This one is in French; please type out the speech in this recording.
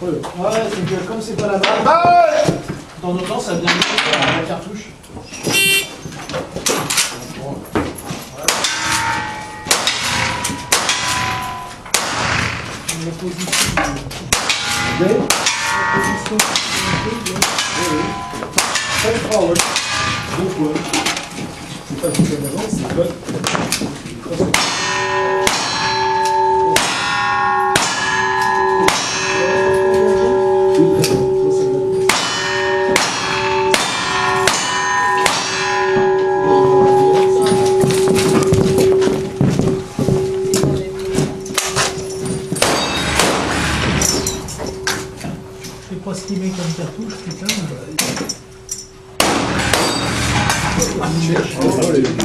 Ouais, c'est que comme c'est pas la balle, de temps en temps ça vient de la cartouche. C'est pas c'est. Pas ce qu'il met comme cartouche, putain. Les-